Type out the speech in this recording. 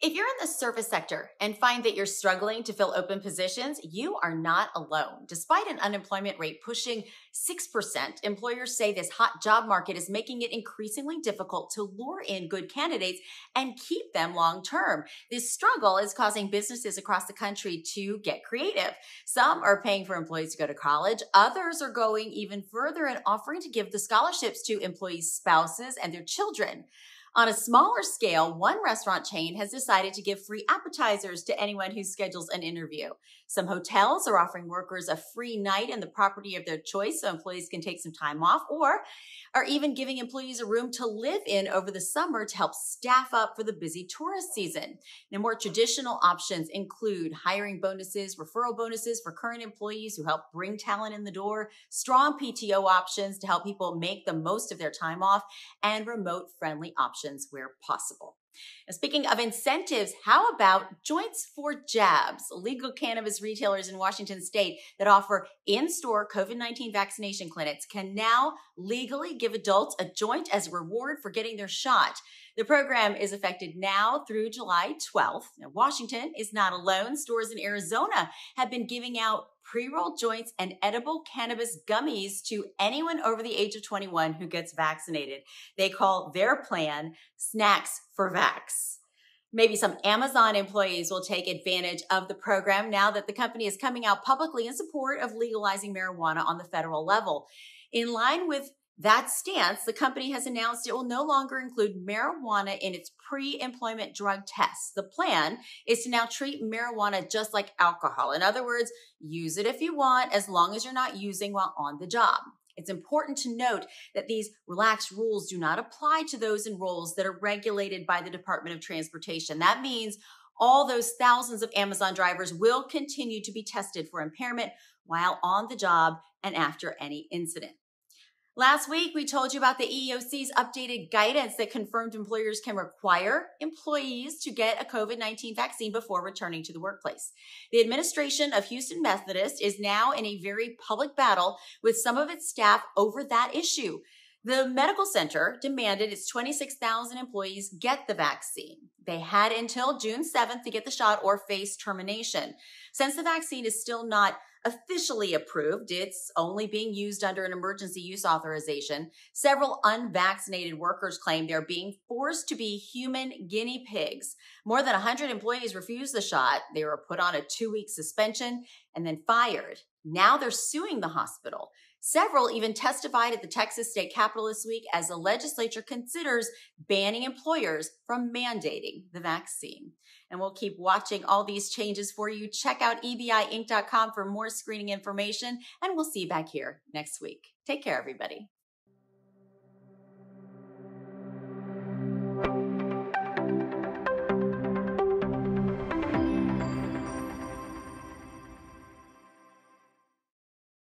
If you're in the service sector and find that you're struggling to fill open positions, you are not alone. Despite an unemployment rate pushing 6%, employers say this hot job market is making it increasingly difficult to lure in good candidates and keep them long term. This struggle is causing businesses across the country to get creative. Some are paying for employees to go to college, others are going even further and offering to give the scholarships to employees' spouses and their children. On a smaller scale, one restaurant chain has decided to give free appetizers to anyone who schedules an interview. Some hotels are offering workers a free night in the property of their choice so employees can take some time off, or are even giving employees a room to live in over the summer to help staff up for the busy tourist season. Now, more traditional options include hiring bonuses, referral bonuses for current employees who help bring talent in the door, strong PTO options to help people make the most of their time off, and remote friendly options where possible. Speaking of incentives, how about Joints for Jabs, legal cannabis retailers in Washington state that offer in store COVID 19 vaccination clinics can now legally give adults a joint as a reward for getting their shot. The program is effective now through July 12th. Now, Washington is not alone. Stores in Arizona have been giving out pre rolled joints and edible cannabis gummies to anyone over the age of 21 who gets vaccinated. They call their plan Snacks for Vax. Maybe some Amazon employees will take advantage of the program now that the company is coming out publicly in support of legalizing marijuana on the federal level. In line with that stance, the company has announced it will no longer include marijuana in its pre employment drug tests. The plan is to now treat marijuana just like alcohol. In other words, use it if you want, as long as you're not using while on the job. It's important to note that these relaxed rules do not apply to those in roles that are regulated by the Department of Transportation. That means all those thousands of Amazon drivers will continue to be tested for impairment while on the job and after any incident. Last week, we told you about the EEOC's updated guidance that confirmed employers can require employees to get a COVID 19 vaccine before returning to the workplace. The administration of Houston Methodist is now in a very public battle with some of its staff over that issue. The medical center demanded its 26,000 employees get the vaccine. They had until June 7th to get the shot or face termination. Since the vaccine is still not officially approved. It's only being used under an emergency use authorization. Several unvaccinated workers claim they're being forced to be human guinea pigs. More than 100 employees refused the shot. They were put on a two week suspension and then fired. Now they're suing the hospital. Several even testified at the Texas state capitol this week as the legislature considers banning employers from mandating the vaccine. And we'll keep watching all these changes for you. Check out ebiinc.com for more screening information, and we'll see you back here next week. Take care, everybody.